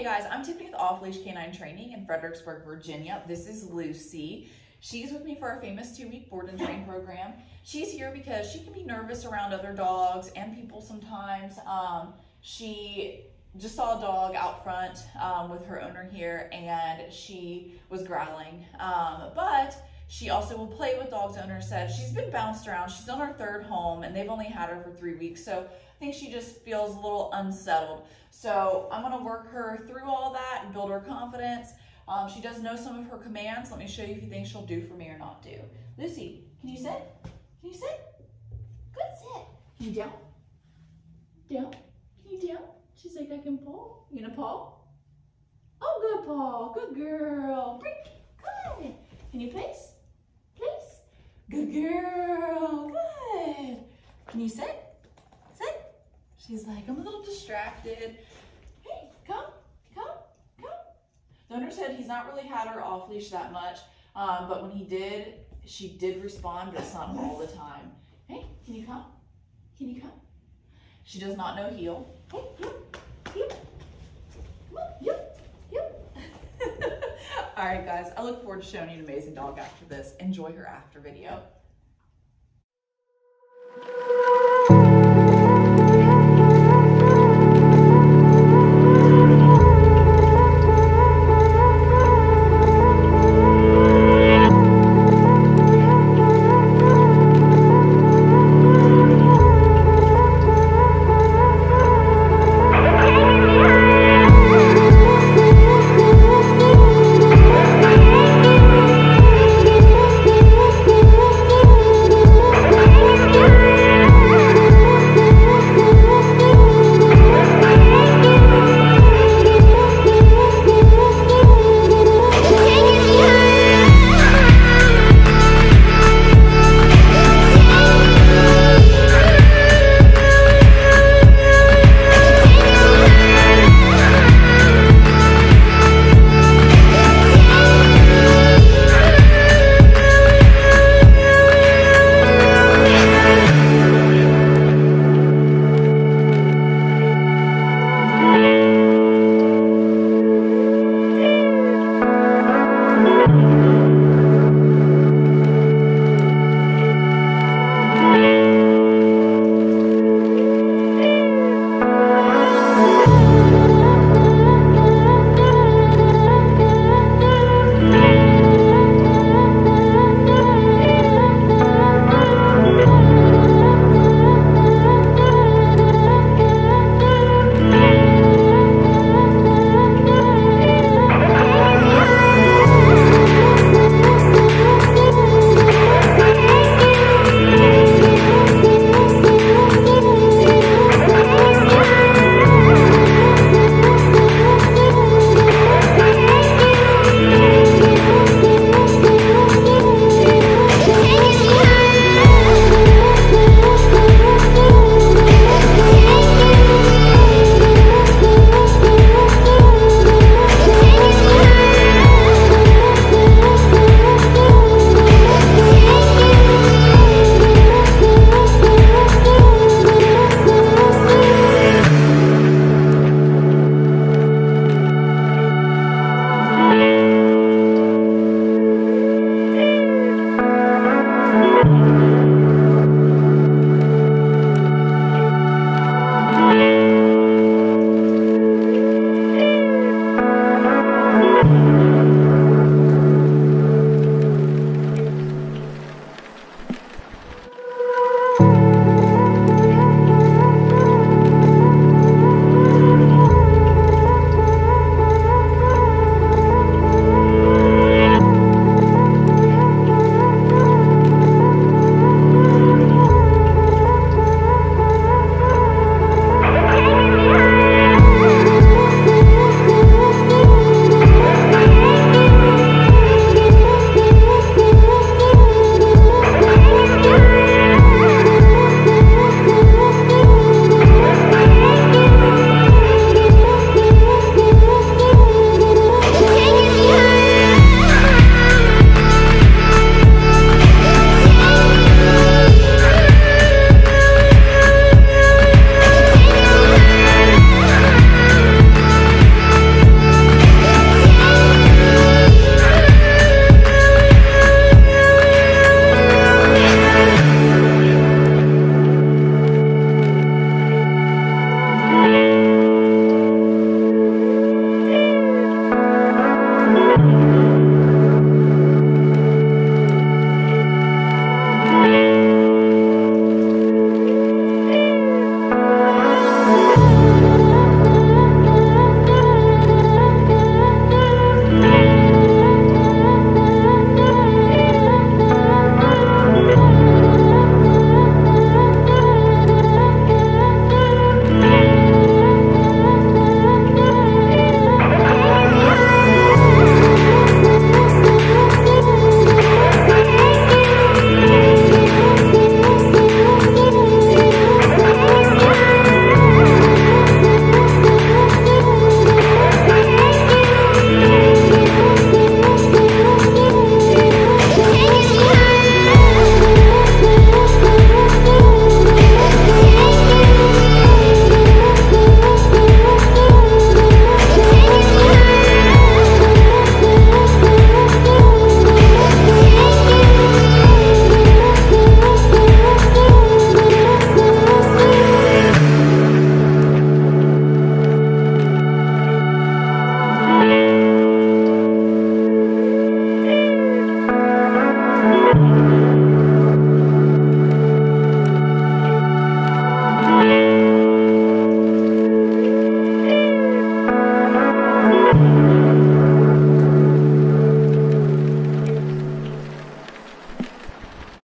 Hey guys, I'm Tiffany with Off Leash K9 Training in Fredericksburg, Virginia. This is Lucy. She's with me for our famous two week board and train program. She's here because she can be nervous around other dogs and people sometimes. Um, she just saw a dog out front um, with her owner here and she was growling. Um, but she also will play with dogs, owner said. She's been bounced around. She's on her third home and they've only had her for three weeks. So I think she just feels a little unsettled. So I'm gonna work her through all that and build her confidence. Um, she does know some of her commands. Let me show you if you think she'll do for me or not do. Lucy, can you sit? Can you sit? Good, sit. Can you down? Down? Can you down? She's like, I can pull. You gonna pull? Oh, good paw. Good girl. Good. Can you? Place. Girl. Good. Can you sit? Sit. She's like, I'm a little distracted. Hey, come, come, come. The owner said he's not really had her off leash that much, um, but when he did, she did respond, but it's not all the time. Hey, can you come? Can you come? She does not know heel. Hey, yep, yep. Come on, yep. all right, guys, I look forward to showing you an amazing dog after this. Enjoy her after video.